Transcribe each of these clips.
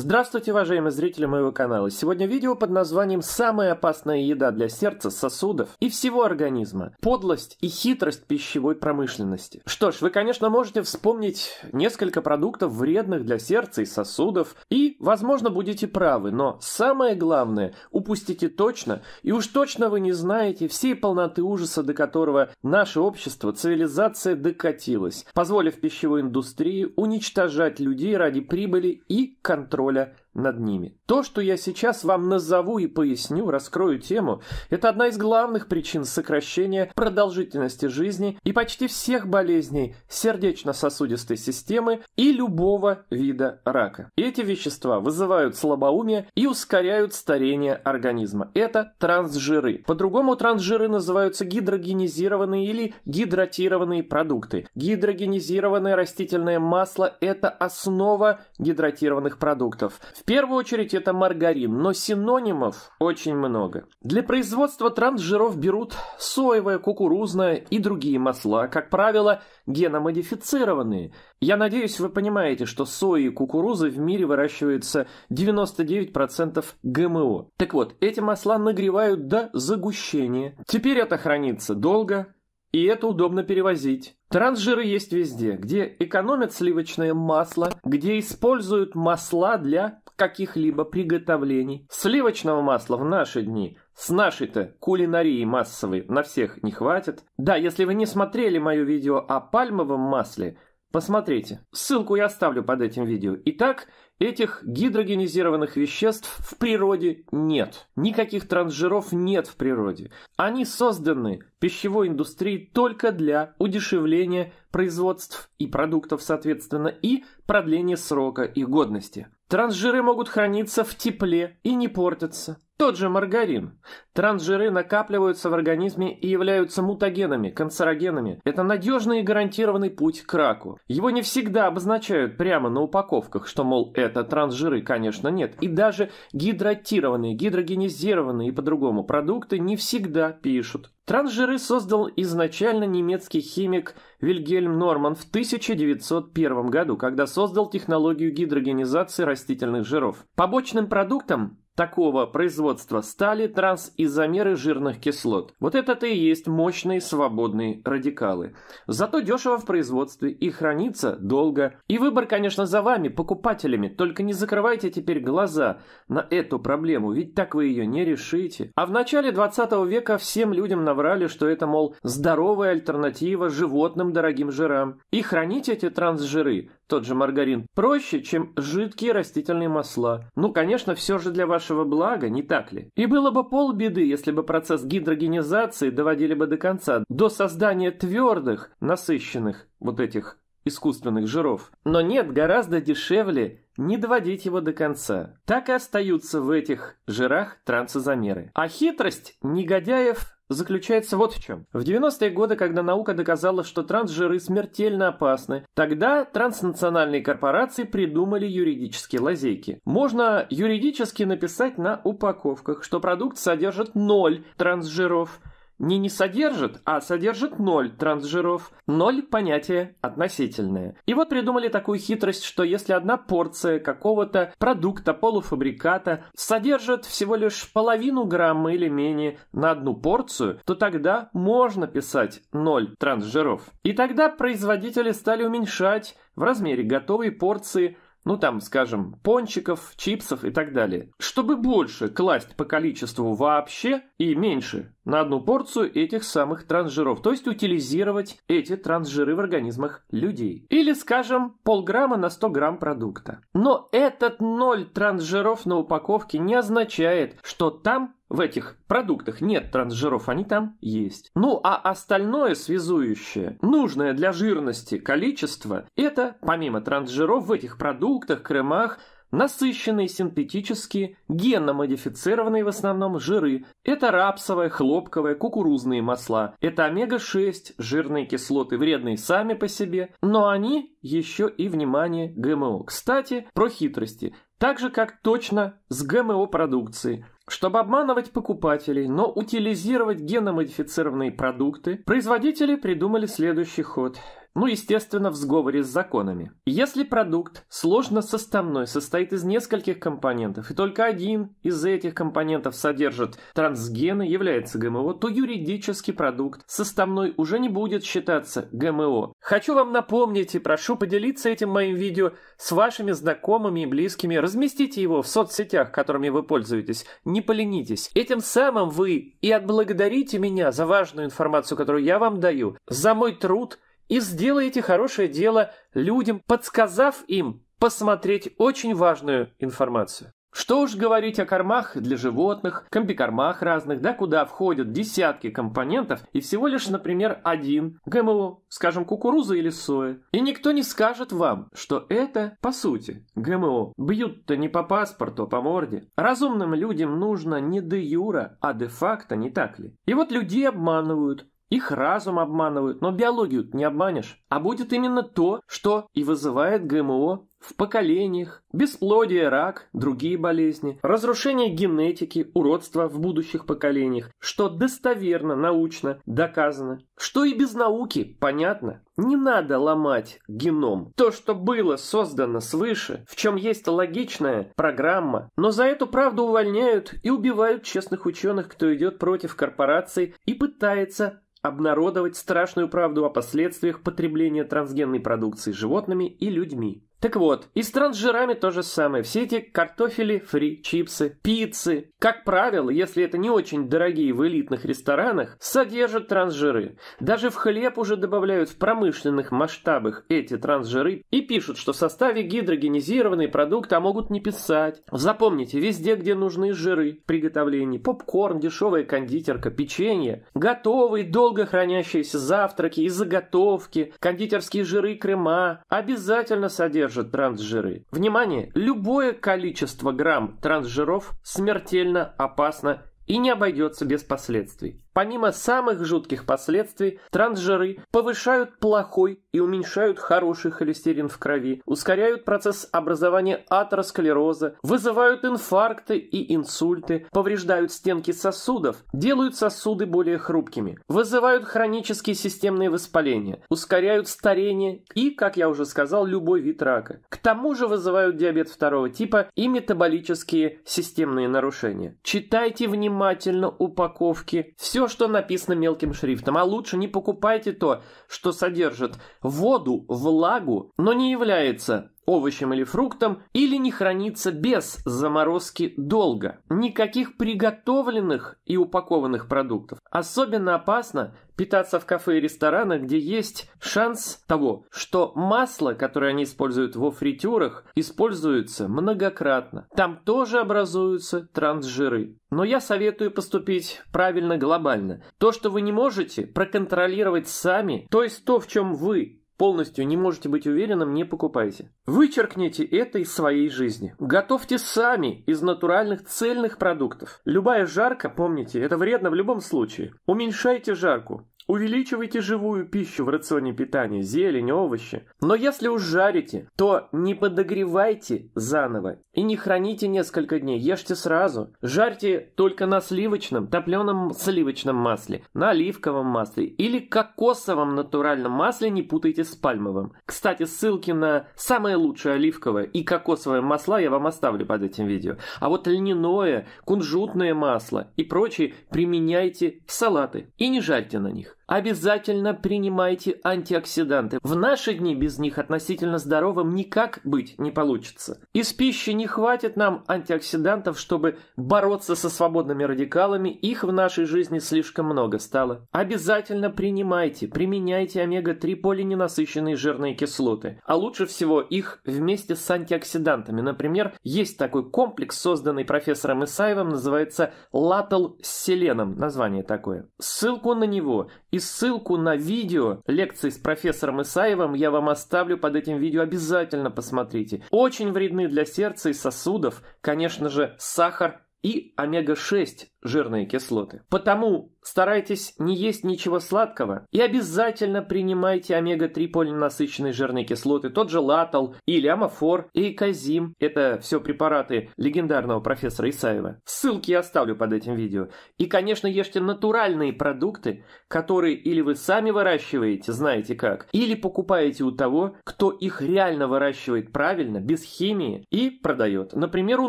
Здравствуйте, уважаемые зрители моего канала. Сегодня видео под названием «Самая опасная еда для сердца, сосудов и всего организма. Подлость и хитрость пищевой промышленности». Что ж, вы, конечно, можете вспомнить несколько продуктов вредных для сердца и сосудов, и, возможно, будете правы, но самое главное, упустите точно, и уж точно вы не знаете всей полноты ужаса, до которого наше общество, цивилизация докатилась, позволив пищевой индустрии уничтожать людей ради прибыли и контроля контроля над ними. То, что я сейчас вам назову и поясню, раскрою тему, это одна из главных причин сокращения продолжительности жизни и почти всех болезней сердечно-сосудистой системы и любого вида рака. Эти вещества вызывают слабоумие и ускоряют старение организма. Это трансжиры. По-другому трансжиры называются гидрогенизированные или гидратированные продукты. Гидрогенизированное растительное масло – это основа гидратированных продуктов. В первую очередь это маргарин, но синонимов очень много. Для производства трансжиров берут соевое, кукурузное и другие масла, как правило, геномодифицированные. Я надеюсь, вы понимаете, что сои и кукурузы в мире выращивается 99% ГМО. Так вот, эти масла нагревают до загущения. Теперь это хранится долго, и это удобно перевозить. Трансжиры есть везде, где экономят сливочное масло, где используют масла для каких-либо приготовлений. Сливочного масла в наши дни с нашей-то кулинарией массовой на всех не хватит. Да, если вы не смотрели мое видео о пальмовом масле, посмотрите. Ссылку я оставлю под этим видео. Итак, Этих гидрогенизированных веществ в природе нет. Никаких трансжиров нет в природе. Они созданы пищевой индустрией только для удешевления производств и продуктов, соответственно, и продления срока их годности. Трансжиры могут храниться в тепле и не портятся. Тот же маргарин. Трансжиры накапливаются в организме и являются мутагенами, канцерогенами. Это надежный и гарантированный путь к раку. Его не всегда обозначают прямо на упаковках, что, мол, это трансжиры, конечно, нет. И даже гидратированные, гидрогенизированные и по-другому продукты не всегда пишут. Трансжиры создал изначально немецкий химик Вильгельм Норман в 1901 году, когда создал технологию гидрогенизации растительных жиров. Побочным продуктом такого производства стали трансизомеры жирных кислот. Вот это-то и есть мощные свободные радикалы. Зато дешево в производстве и хранится долго. И выбор, конечно, за вами, покупателями. Только не закрывайте теперь глаза на эту проблему, ведь так вы ее не решите. А в начале 20 века всем людям наврали, что это, мол, здоровая альтернатива животным дорогим жирам. И хранить эти трансжиры тот же маргарин, проще, чем жидкие растительные масла. Ну, конечно, все же для вашего блага, не так ли? И было бы полбеды, если бы процесс гидрогенизации доводили бы до конца, до создания твердых, насыщенных вот этих искусственных жиров. Но нет, гораздо дешевле не доводить его до конца. Так и остаются в этих жирах трансизомеры. А хитрость негодяев заключается вот в чем. В 90-е годы, когда наука доказала, что трансжиры смертельно опасны, тогда транснациональные корпорации придумали юридические лазейки. Можно юридически написать на упаковках, что продукт содержит ноль трансжиров – не не содержит, а содержит ноль трансжиров. Ноль – понятие относительное. И вот придумали такую хитрость, что если одна порция какого-то продукта, полуфабриката содержит всего лишь половину грамма или менее на одну порцию, то тогда можно писать ноль трансжиров. И тогда производители стали уменьшать в размере готовые порции ну там, скажем, пончиков, чипсов и так далее. Чтобы больше класть по количеству вообще и меньше на одну порцию этих самых трансжиров, то есть утилизировать эти трансжиры в организмах людей. Или, скажем, полграмма на 100 грамм продукта. Но этот ноль трансжиров на упаковке не означает, что там в этих продуктах нет трансжиров, они там есть. Ну а остальное связующее, нужное для жирности количество, это помимо трансжиров в этих продуктах, кремах, насыщенные синтетические, генно-модифицированные в основном жиры. Это рапсовое, хлопковое, кукурузные масла. Это омега-6, жирные кислоты, вредные сами по себе, но они еще и, внимание, ГМО. Кстати, про хитрости. Так же, как точно с ГМО-продукцией. Чтобы обманывать покупателей, но утилизировать геномодифицированные продукты, производители придумали следующий ход. Ну, естественно, в сговоре с законами. Если продукт сложно составной, состоит из нескольких компонентов, и только один из этих компонентов содержит трансгены, является ГМО, то юридический продукт составной уже не будет считаться ГМО. Хочу вам напомнить и прошу поделиться этим моим видео с вашими знакомыми и близкими, разместите его в соцсетях, которыми вы пользуетесь, не поленитесь. Этим самым вы и отблагодарите меня за важную информацию, которую я вам даю, за мой труд и сделаете хорошее дело людям, подсказав им посмотреть очень важную информацию. Что уж говорить о кормах для животных, комбикормах разных, да, куда входят десятки компонентов и всего лишь, например, один ГМО, скажем, кукуруза или соя. И никто не скажет вам, что это, по сути, ГМО. Бьют-то не по паспорту, а по морде. Разумным людям нужно не де юра, а де факто, не так ли? И вот людей обманывают, их разум обманывают, но биологию не обманешь. А будет именно то, что и вызывает ГМО в поколениях, бесплодие, рак, другие болезни, разрушение генетики, уродство в будущих поколениях, что достоверно, научно доказано, что и без науки понятно. Не надо ломать геном. То, что было создано свыше, в чем есть логичная программа, но за эту правду увольняют и убивают честных ученых, кто идет против корпораций и пытается обнародовать страшную правду о последствиях потребления трансгенной продукции животными и людьми. Так вот, и с трансжирами то же самое. Все эти картофели, фри, чипсы, пиццы, как правило, если это не очень дорогие в элитных ресторанах, содержат трансжиры. Даже в хлеб уже добавляют в промышленных масштабах эти трансжиры и пишут, что в составе гидрогенизированные продукты, а могут не писать. Запомните, везде, где нужны жиры в приготовлении, попкорн, дешевая кондитерка, печенье, готовые долго хранящиеся завтраки и заготовки, кондитерские жиры крема обязательно содержат содержат трансжиры. Внимание! Любое количество грамм трансжиров смертельно опасно и не обойдется без последствий. Помимо самых жутких последствий, трансжиры повышают плохой и уменьшают хороший холестерин в крови, ускоряют процесс образования атеросклероза, вызывают инфаркты и инсульты, повреждают стенки сосудов, делают сосуды более хрупкими, вызывают хронические системные воспаления, ускоряют старение и, как я уже сказал, любой вид рака. К тому же вызывают диабет второго типа и метаболические системные нарушения. Читайте внимательно упаковки. Все, что написано мелким шрифтом, а лучше не покупайте то, что содержит воду, влагу, но не является овощем или фруктом, или не хранится без заморозки долго. Никаких приготовленных и упакованных продуктов. Особенно опасно питаться в кафе и ресторанах, где есть шанс того, что масло, которое они используют во фритюрах, используется многократно. Там тоже образуются трансжиры. Но я советую поступить правильно глобально. То, что вы не можете проконтролировать сами, то есть то, в чем вы полностью не можете быть уверенным, не покупайте. Вычеркните это из своей жизни. Готовьте сами из натуральных цельных продуктов. Любая жарка, помните, это вредно в любом случае. Уменьшайте жарку. Увеличивайте живую пищу в рационе питания, зелень, овощи. Но если уж жарите, то не подогревайте заново и не храните несколько дней, ешьте сразу. Жарьте только на сливочном, топленом сливочном масле, на оливковом масле или кокосовом натуральном масле, не путайте с пальмовым. Кстати, ссылки на самое лучшее оливковое и кокосовое масла я вам оставлю под этим видео. А вот льняное, кунжутное масло и прочие применяйте в салаты и не жарьте на них. Обязательно принимайте антиоксиданты. В наши дни без них относительно здоровым никак быть не получится. Из пищи не хватит нам антиоксидантов, чтобы бороться со свободными радикалами. Их в нашей жизни слишком много стало. Обязательно принимайте, применяйте омега-3 полиненасыщенные жирные кислоты. А лучше всего их вместе с антиоксидантами. Например, есть такой комплекс, созданный профессором Исаевым, называется латал с селеном. Название такое. Ссылку на него и ссылку на видео лекции с профессором Исаевым я вам оставлю под этим видео, обязательно посмотрите. Очень вредны для сердца и сосудов, конечно же, сахар и омега-6 жирные кислоты. Потому старайтесь не есть ничего сладкого и обязательно принимайте омега-3 полиненасыщенные жирные кислоты, тот же латал или амофор и казим. Это все препараты легендарного профессора Исаева. Ссылки я оставлю под этим видео. И, конечно, ешьте натуральные продукты, которые или вы сами выращиваете, знаете как, или покупаете у того, кто их реально выращивает правильно, без химии и продает. Например, у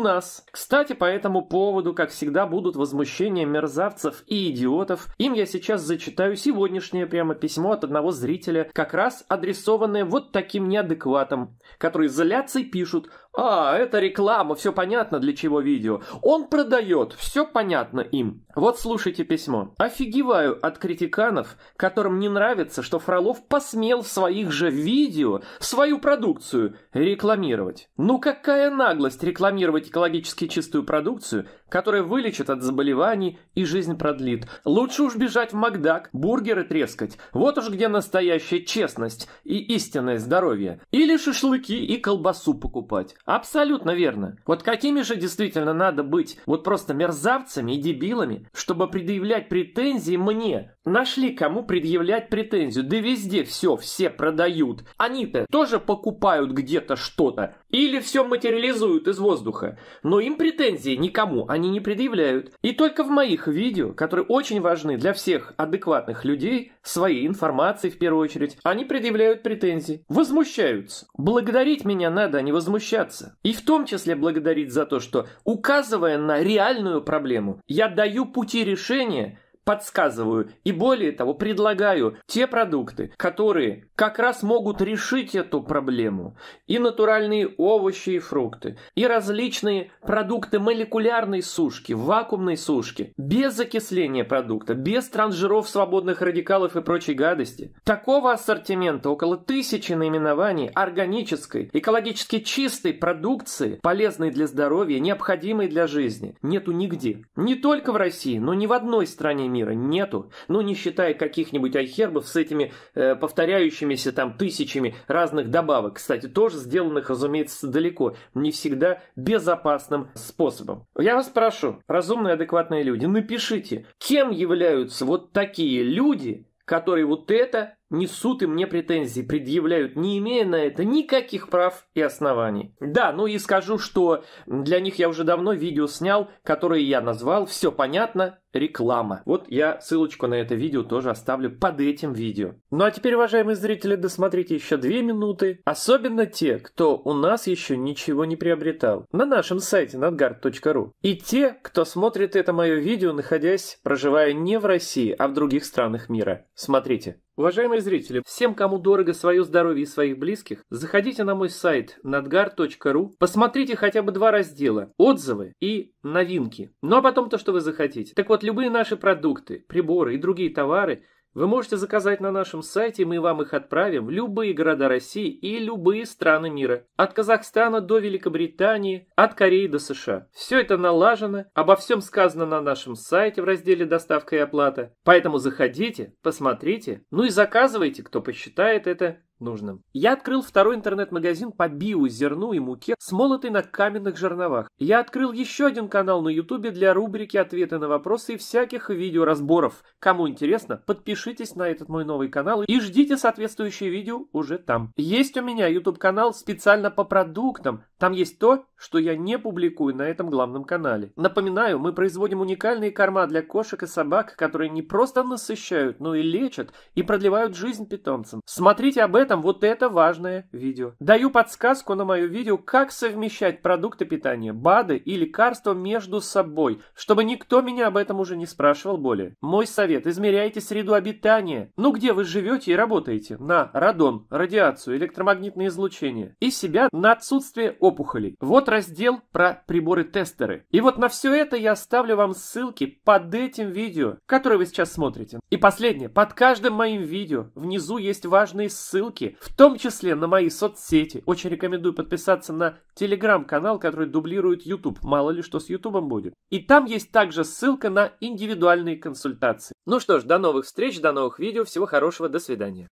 нас. Кстати, по этому поводу, как всегда, будут возмущения мерзавцев и идиотов. Им я сейчас зачитаю сегодняшнее прямо письмо от одного зрителя, как раз адресованное вот таким неадекватом, которые злятся и пишут «А, это реклама, все понятно для чего видео. Он продает, все понятно им». Вот слушайте письмо. Офигеваю от критиканов, которым не нравится, что Фролов посмел в своих же видео свою продукцию рекламировать. Ну какая наглость рекламировать экологически чистую продукцию, которая вылечит от заболеваний и жизнь продлит. Лучше уж бежать в Макдак, бургеры трескать. Вот уж где настоящая честность и истинное здоровье. Или шашлыки и колбасу покупать. Абсолютно верно. Вот какими же действительно надо быть вот просто мерзавцами и дебилами, чтобы предъявлять претензии мне? Нашли кому предъявлять претензию. Да везде все, все продают. Они-то тоже покупают где-то что-то. Или все материализуют из воздуха. Но им претензии никому они не предъявляют. И только в моих видео, которые очень важны для всех адекватных людей, своей информации в первую очередь, они предъявляют претензии. Возмущаются. Благодарить меня надо, а не возмущаться. И в том числе благодарить за то, что указывая на реальную проблему, я даю пути решения подсказываю и более того предлагаю те продукты, которые как раз могут решить эту проблему. И натуральные овощи и фрукты, и различные продукты молекулярной сушки, вакуумной сушки, без закисления продукта, без транжиров свободных радикалов и прочей гадости. Такого ассортимента около тысячи наименований органической, экологически чистой продукции, полезной для здоровья, необходимой для жизни, нету нигде. Не только в России, но ни в одной стране мира нету. Ну, не считая каких-нибудь айхербов с этими э, повторяющимися там тысячами разных добавок. Кстати, тоже сделанных, разумеется, далеко. Не всегда безопасным способом. Я вас прошу, разумные, адекватные люди, напишите, кем являются вот такие люди, которые вот это несут и мне претензии, предъявляют, не имея на это никаких прав и оснований. Да, ну и скажу, что для них я уже давно видео снял, которое я назвал «Все понятно, реклама». Вот я ссылочку на это видео тоже оставлю под этим видео. Ну а теперь, уважаемые зрители, досмотрите еще две минуты. Особенно те, кто у нас еще ничего не приобретал. На нашем сайте nadgard.ru. И те, кто смотрит это мое видео, находясь, проживая не в России, а в других странах мира. Смотрите. Уважаемые зрители, всем, кому дорого свое здоровье и своих близких, заходите на мой сайт nadgar.ru, посмотрите хотя бы два раздела – отзывы и новинки. Ну а потом то, что вы захотите. Так вот, любые наши продукты, приборы и другие товары – вы можете заказать на нашем сайте, мы вам их отправим в любые города России и любые страны мира. От Казахстана до Великобритании, от Кореи до США. Все это налажено, обо всем сказано на нашем сайте в разделе «Доставка и оплата». Поэтому заходите, посмотрите, ну и заказывайте, кто посчитает это нужным. Я открыл второй интернет-магазин по биозерну и муке, смолотой на каменных жерновах. Я открыл еще один канал на ютубе для рубрики «Ответы на вопросы» и всяких видеоразборов. Кому интересно, подпишитесь на этот мой новый канал и ждите соответствующие видео уже там. Есть у меня YouTube канал специально по продуктам. Там есть то, что я не публикую на этом главном канале. Напоминаю, мы производим уникальные корма для кошек и собак, которые не просто насыщают, но и лечат и продлевают жизнь питомцам. Смотрите об этом этом вот это важное видео. Даю подсказку на мое видео, как совмещать продукты питания, БАДы и лекарства между собой, чтобы никто меня об этом уже не спрашивал более. Мой совет, измеряйте среду обитания. Ну где вы живете и работаете? На радон, радиацию, электромагнитное излучение. И себя на отсутствие опухолей. Вот раздел про приборы-тестеры. И вот на все это я оставлю вам ссылки под этим видео, которое вы сейчас смотрите. И последнее, под каждым моим видео внизу есть важные ссылки ссылки, в том числе на мои соцсети. Очень рекомендую подписаться на телеграм-канал, который дублирует YouTube. Мало ли что с YouTube будет. И там есть также ссылка на индивидуальные консультации. Ну что ж, до новых встреч, до новых видео. Всего хорошего, до свидания.